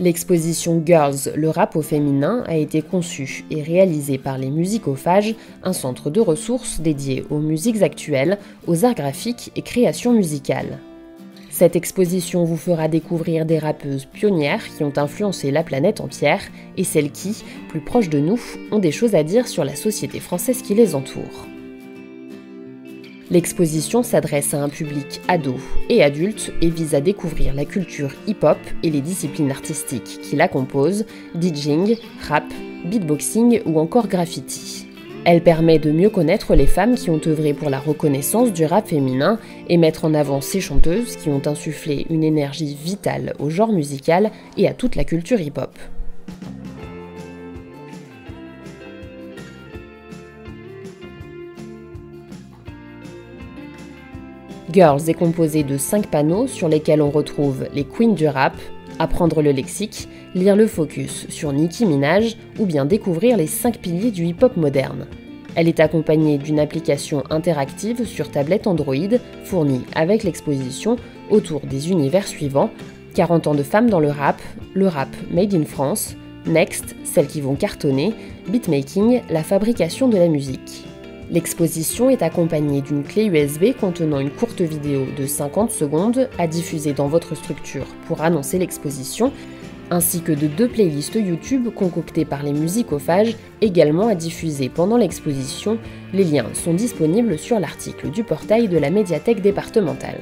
L'exposition Girls, le rap au féminin, a été conçue et réalisée par les Musicophages, un centre de ressources dédié aux musiques actuelles, aux arts graphiques et créations musicales. Cette exposition vous fera découvrir des rappeuses pionnières qui ont influencé la planète entière et celles qui, plus proches de nous, ont des choses à dire sur la société française qui les entoure. L'exposition s'adresse à un public ado et adulte et vise à découvrir la culture hip-hop et les disciplines artistiques qui la composent, DJing, rap, beatboxing ou encore graffiti. Elle permet de mieux connaître les femmes qui ont œuvré pour la reconnaissance du rap féminin et mettre en avant ces chanteuses qui ont insufflé une énergie vitale au genre musical et à toute la culture hip-hop. Girls est composé de 5 panneaux sur lesquels on retrouve les queens du rap, apprendre le lexique, lire le focus sur Nicki Minaj ou bien découvrir les 5 piliers du hip-hop moderne. Elle est accompagnée d'une application interactive sur tablette Android fournie avec l'exposition autour des univers suivants 40 ans de femmes dans le rap, le rap made in France, Next, celles qui vont cartonner, beatmaking, la fabrication de la musique. L'exposition est accompagnée d'une clé USB contenant une courte vidéo de 50 secondes à diffuser dans votre structure pour annoncer l'exposition, ainsi que de deux playlists YouTube concoctées par les musicophages également à diffuser pendant l'exposition. Les liens sont disponibles sur l'article du portail de la médiathèque départementale.